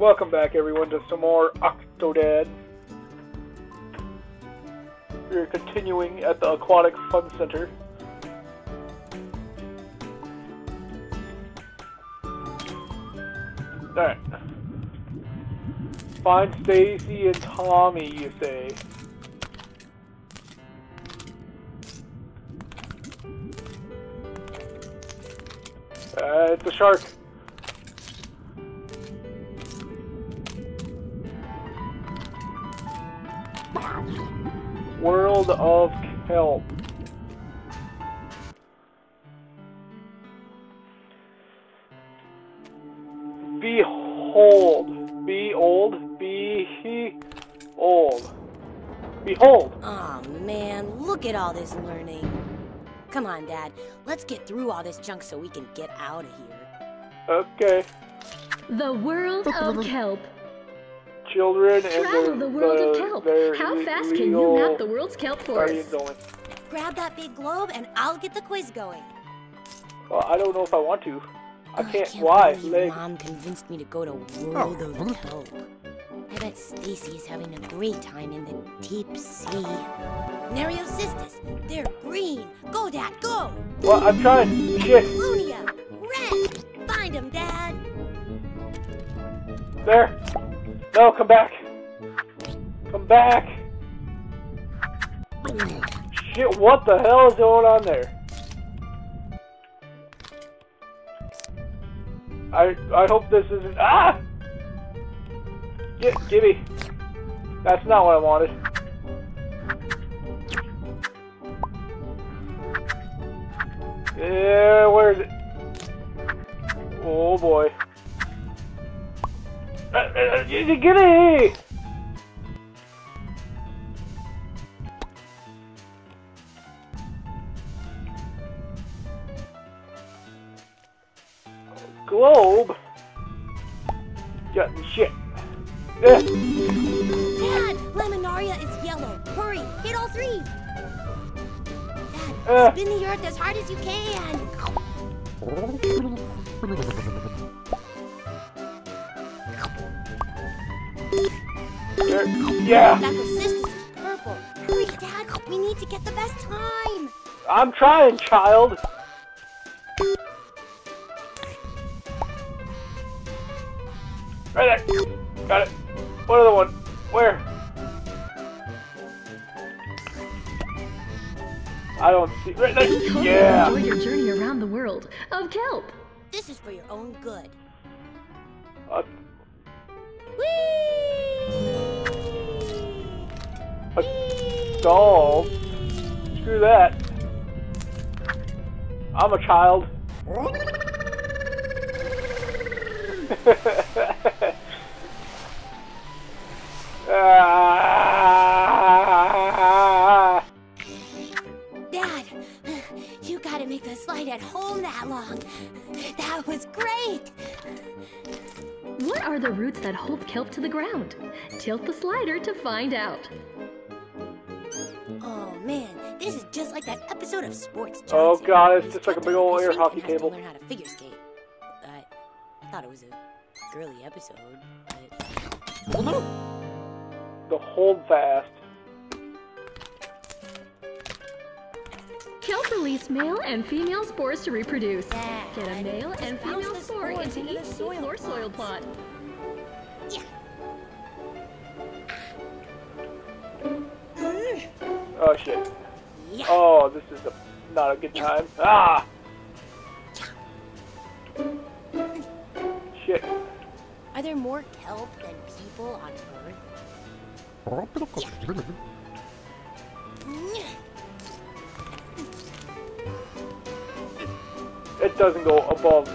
Welcome back, everyone, to some more Octodad. We're continuing at the Aquatic Fun Center. Alright. Find Stacy and Tommy, you say. Uh, it's a shark. World of Kelp. Behold. Be old. Be old. Behold. Aw, man, look at all this learning. Come on, Dad. Let's get through all this junk so we can get out of here. Okay. The world of kelp. Children and Travel the, the world of kelp. How fast can you map the world's kelp guardians forest? only. Grab that big globe and I'll get the quiz going. Well, I don't know if I want to. I Oh, can't. can't Why? believe Leg. Mom convinced me to go to oh, World of Kelp. I bet Stacy is having a great time in the deep sea. Nereocystis, they're green. Go, Dad, go! Well, I'm trying. Shit. Lunia, red. Find him, Dad. There. No, come back. Come back. Shit, what the hell is going on there? I I hope this isn't ah. Get, gimme. That's not what I wanted. Yeah, where is it? Oh boy. Get it! Globe? Yeah, shit. Eh, Dad, Laminaria is yellow. Hurry, hit all three. Dad, Uh. spin the earth as hard as you can. There- yeah, Macrocystis is purple. Hurry, Dad, we need to get the best time. I'm trying, child. Right there. Got it. What other one? Where? I don't see. Right We there. hope Yeah. you enjoyed your journey around the world of kelp. This is for your own good. A, Whee! A doll. Screw that. I'm a child. Dad, you gotta make the slide at home that long. That was great. What are the roots that hold kelp to the ground? Tilt the slider to find out. Like that episode of Sports. Oh, God, it's just like a big old air hockey and table. Learn how to figure skate. I, I thought it was a girly episode. But... The hold fast. Kelp release male and female spores to reproduce. Dad, Get a male and female spore into into each soil floor soil plot. Yeah. Oh shit. Yeah. Oh, this is a, not a good time. Ah! Shit. Are there more kelp than people on Earth? It doesn't go above.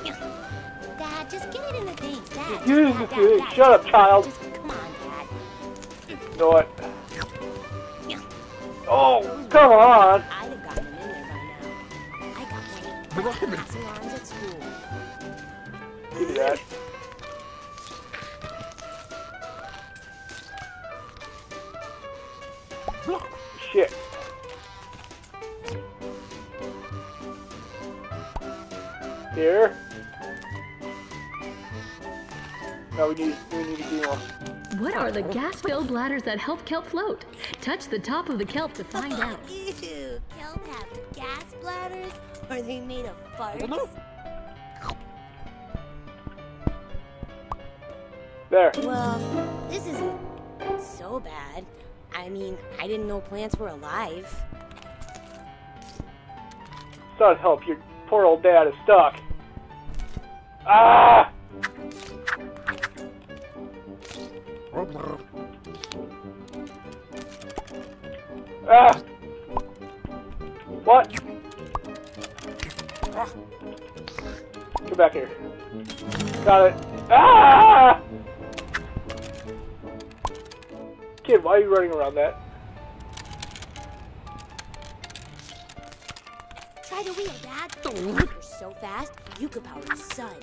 Dad, just get it in the things. Dad, Dad, Dad, Dad, shut up, child. Just come on, Dad. You know what? Oh, come on! Him in there by now. I got. Give me that. Shit. Here. No, we need we need to get more. What are the gas-filled bladders that help kelp float? Touch the top of the kelp to find out. Ew, kelp have gas bladders? Are they made of farts? There. Well, this isn't so bad. I mean, I didn't know plants were alive. Son, help. Your poor old dad is stuck. Ah! Ah! What? Come back here. Got it. Ah! Kid, why are you running around that? Try the wheel, Dad. You're so fast, you could power the sun.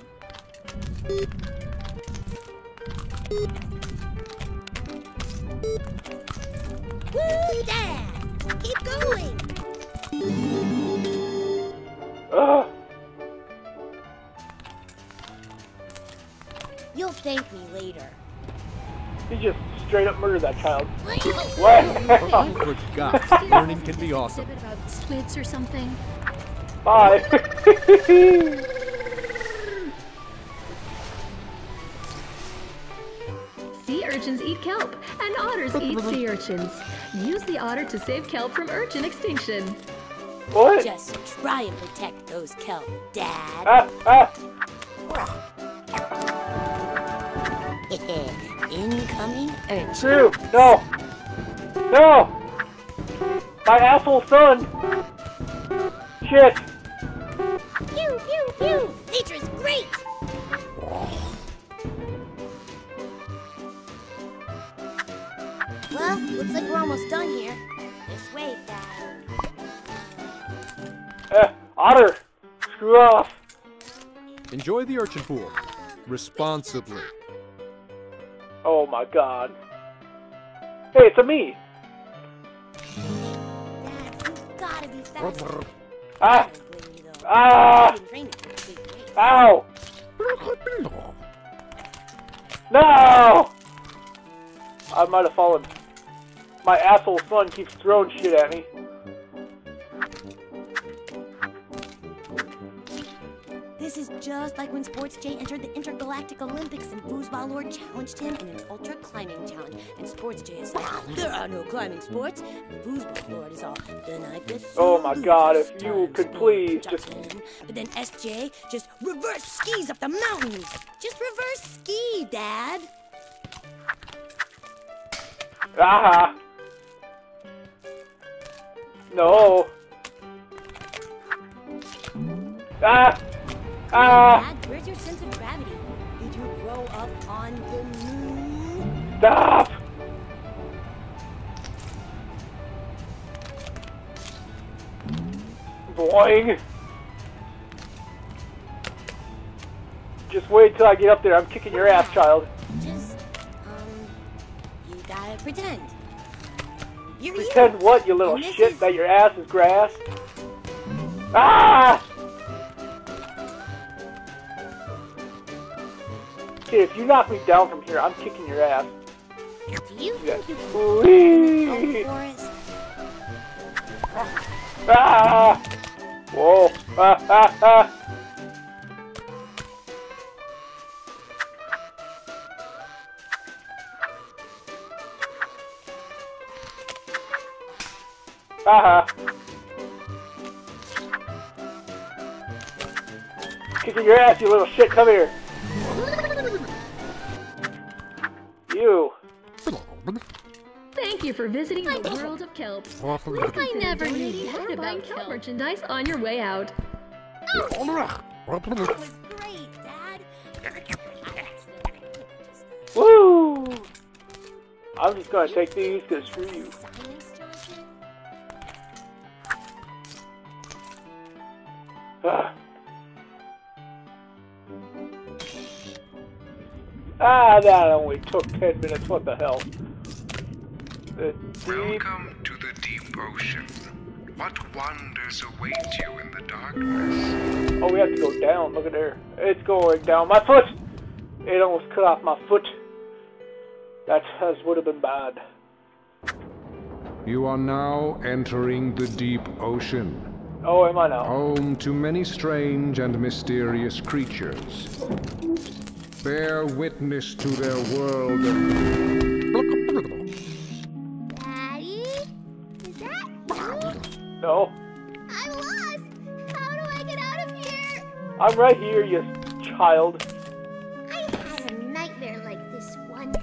Woo, Dad! Keep going! Ugh. You'll thank me later. He just straight up murdered that child. What? What? Forgot. Learning can be awesome. Exhibit about squids or something? Bye. Sea urchins eat kelp, and otters eat sea urchins. Use the otter to save kelp from urchin extinction. what? Just try and protect those kelp, Dad. Ah, ah. Incoming urchin. True. No. No. My asshole son. Shit. Pew, pew, pew! Nature's great! Looks like we're almost done here. This way, Dad. Eh, Otter. Screw off. Enjoy the urchin pool. Responsibly. Oh my god. Hey, it's a me. Dad, you gotta be faster. Ah. Blame. Ah. You didn't train it for a big race. Ow. No. I might have fallen. My asshole son keeps throwing shit at me. This is just like when Sports J entered the Intergalactic Olympics and Foosball Lord challenged him in an ultra climbing challenge. And Sports J is like, there are no climbing sports. And Foosball Lord is all, then I guess Oh my God, if you could please just- Johnson." But then SJ just reverse skis up the mountains. Just reverse ski, Dad. Ah. No. Ah. Ah. Dad, where's your sense of gravity? Did you grow up on the moon? Stop. Boing. Just wait till I get up there. I'm kicking your ass, child. Just, um, you gotta pretend. You're you. Pretend what, you little And shit, is- that your ass is grass? Ah! Kid, if you knock me down from here, I'm kicking your ass. Do you Yeah. think you can go Whee! forest? Ah! Whoa! Ah, ah, ah! Uh-huh. Haha! Kicking your ass, you little shit! Come here! You! Thank you for visiting the world of kelp. I never knew you had about kelp merchandise on your way out. Oh, that was great, Dad. Woo! I'm just gonna take these, cause screw you. Ah, that only took 10 minutes. What the hell? The deep. Welcome to the deep ocean. What wonders await you in the darkness? Oh, we have to go down. Look at there. It's going down. My foot! It almost cut off my foot. That has would have been bad. You are now entering the deep ocean, Oh, am I now? home to many strange and mysterious creatures. Bear witness to their world of Daddy? Is that you? No. I'm lost! How do I get out of here? I'm right here, you child. I had a nightmare like this once.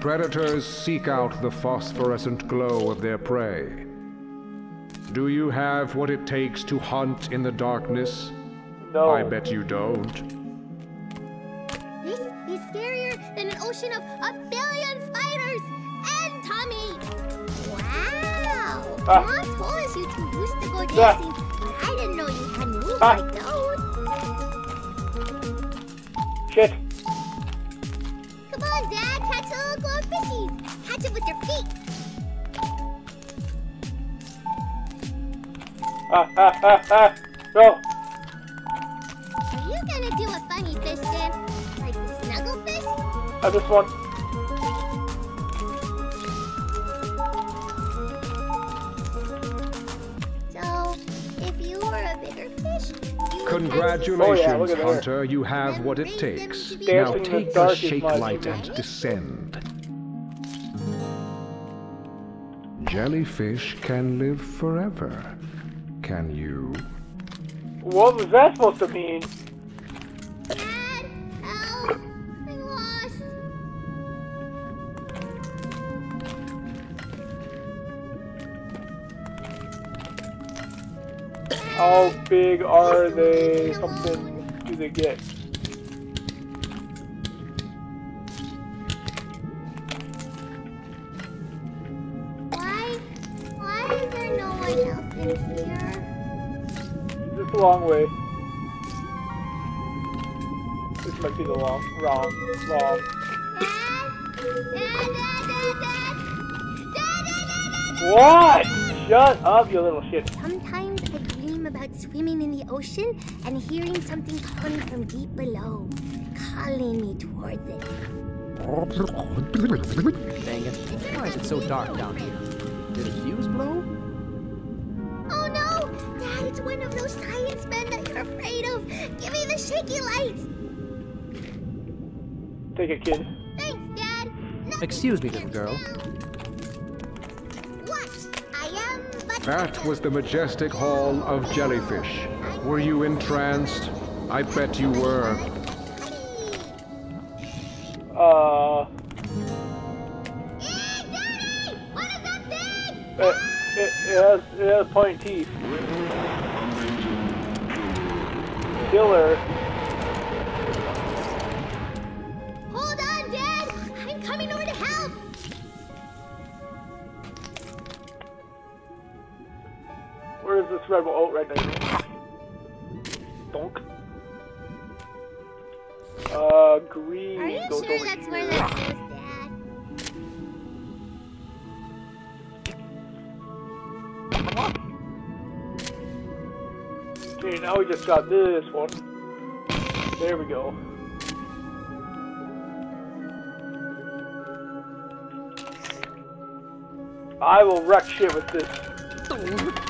Predators seek out the phosphorescent glow of their prey. Do you have what it takes to hunt in the darkness? No. I bet you don't. A billion spiders and Tommy. Wow! Ah. Mom told us you two used to go Ah. dancing, but I didn't know you had moves Ah. like those. Shit. Come on, Dad, catch the little glowing fishies. Catch it with your feet. Ah, ah, ah, ah. No. Are you gonna do a funny fish dance, like the snuggle fish? I just want. Were a bigger fish, Congratulations, Oh, yeah, look at there. Hunter. You have what it takes. Now Dancing in the take the shake light and descend. Jellyfish can live forever. Can you? What was that supposed to mean? How big are they? Something do they get? Why? Why is there no one else in here? Just a long way. This might be the long, wrong. Dad? Dad, Dad, Dad! What? Shut up, you little shit. Sometimes I dream about swimming in the ocean and hearing something calling from deep below, calling me towards it. Dang it. Why is it so dark down here? Did a fuse blow? Oh no! Dad, it's one of those science men that you're afraid of! Give me the shaky lights! Take it, kid. Thanks, Dad! Nothing Excuse me, little girl. tell. That was the majestic hall of jellyfish. Were you entranced? I bet you were. Uh, Hey, Daddy! What is that thing? it, it, it has it has pointy teeth. Killer. Where is this red? Oh, right there. Donk. Uh, green Are you goes sure over that's where here. that goes, Dad? Okay, now we just got this one. There we go. I will wreck shit with this.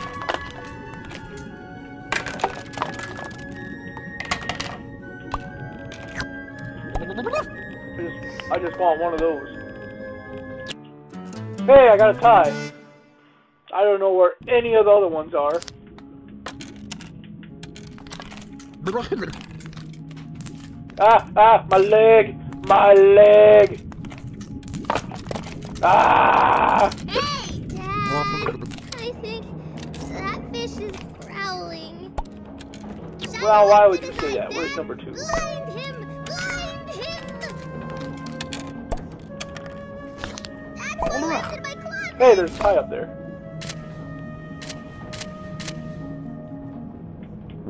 I just, I want one of those. Hey, I got a tie. I don't know where any of the other ones are. Ah, ah, my leg, my leg. Ah! Hey, Dad! I think that fish is growling. Well, why would you say that? Where's Dad. number two? That's what lives in my closet! Hey, there's a tie up there.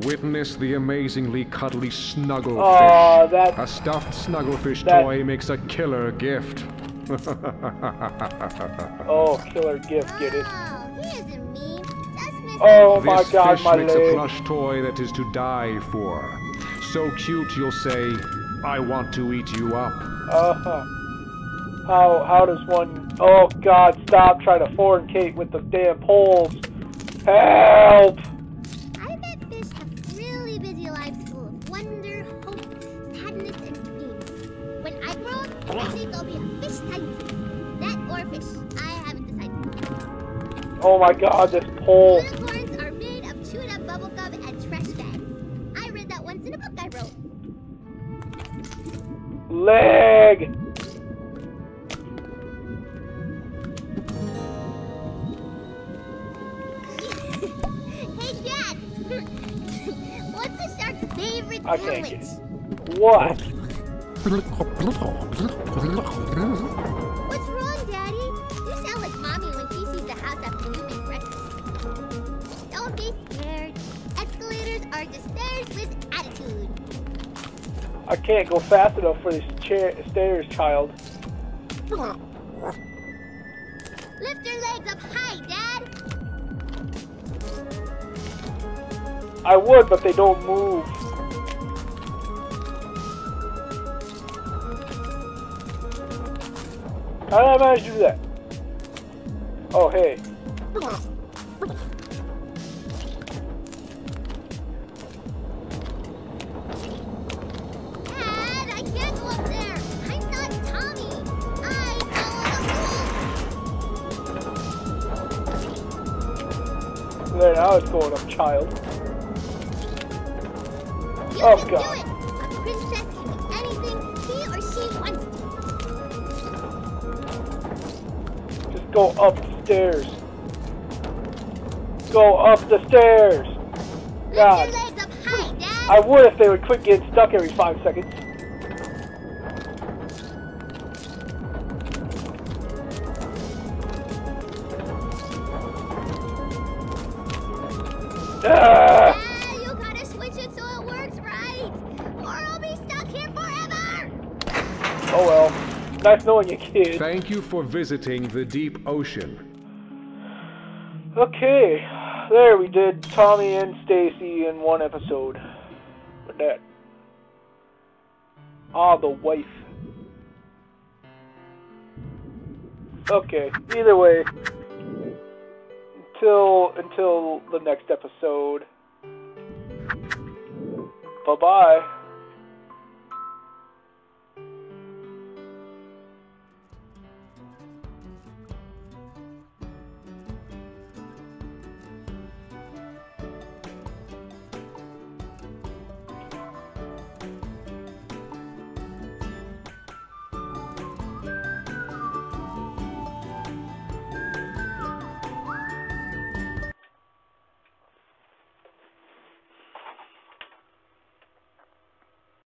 Witness the amazingly cuddly Snugglefish. Aw, that- A stuffed Snugglefish that- toy makes a killer gift. Oh, killer gift, get it? Oh, he isn't mean. Just Oh my this god, fish my makes a plush toy that is to die for. So cute, you'll say, I want to eat you up. Uh-huh. How, how does one... Oh, God, stop trying to fornicate with the damn poles. Help! I bet fish have really busy lives full of wonder, hope, sadness, and dreams. When I grow up, I think I'll be a fish. That or fish. I haven't decided. Oh my god, this pole. Unicorns are made of chewed up bubblegum and trash bags. I read that once in a book I wrote. Leg! I can't get it. What? What's wrong, Daddy? You sound like Mommy when she sees the house after you make breakfast. Don't be scared. Escalators are just stairs with attitude. I can't go fast enough for these chair stairs, child. Lift your legs up high, Dad. I would, but they don't move. How did I manage to do that? Oh, hey. Dad, I can't go up there. I'm not Tommy. I follow There, now it's going up, child. You Oh, God. Go up the stairs. Go up the stairs. God. your legs up high, I would if they would quit getting stuck every five seconds. Ah, Nice knowing you, kid. Thank you for visiting the deep ocean. Okay, there we did Tommy and Stacy in one episode. With that. Ah, the wife. Okay, either way. Until until the next episode. Bye bye.